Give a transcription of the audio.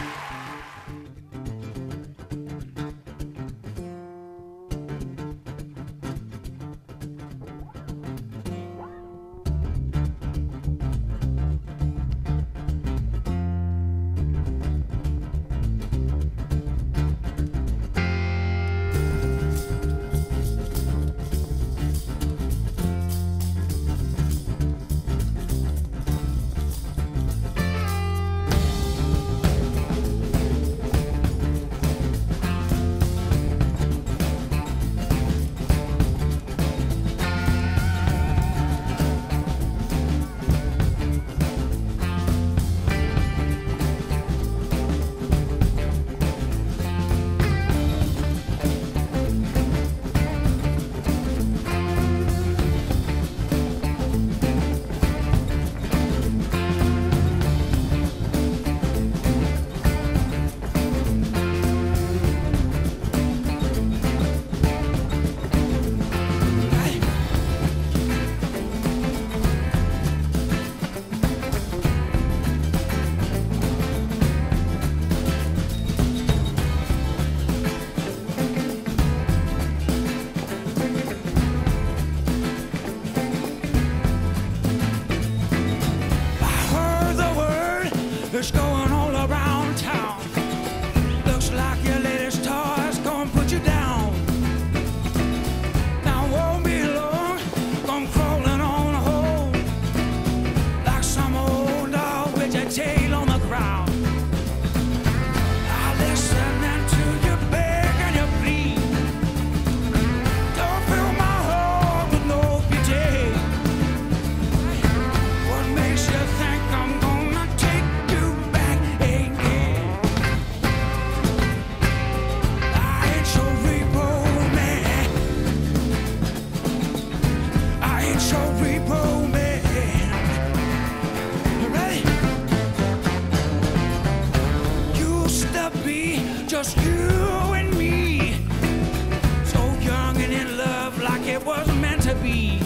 makes you think I'm gonna take